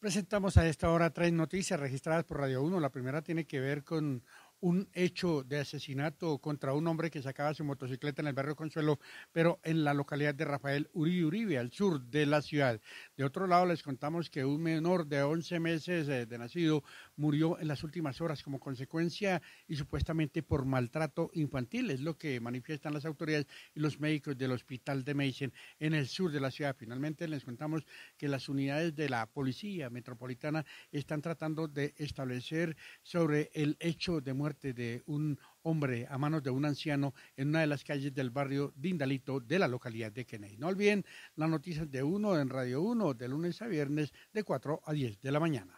Presentamos a esta hora tres noticias registradas por Radio 1. La primera tiene que ver con un hecho de asesinato contra un hombre que sacaba su motocicleta en el barrio Consuelo, pero en la localidad de Rafael Uribe Uribe, al sur de la ciudad. De otro lado, les contamos que un menor de 11 meses eh, de nacido murió en las últimas horas como consecuencia y supuestamente por maltrato infantil, es lo que manifiestan las autoridades y los médicos del hospital de Meissen en el sur de la ciudad. Finalmente, les contamos que las unidades de la policía metropolitana están tratando de establecer sobre el hecho de muerte de un hombre a manos de un anciano en una de las calles del barrio Dindalito de la localidad de Kennedy. No olviden las noticias de uno en Radio 1 de lunes a viernes de 4 a 10 de la mañana.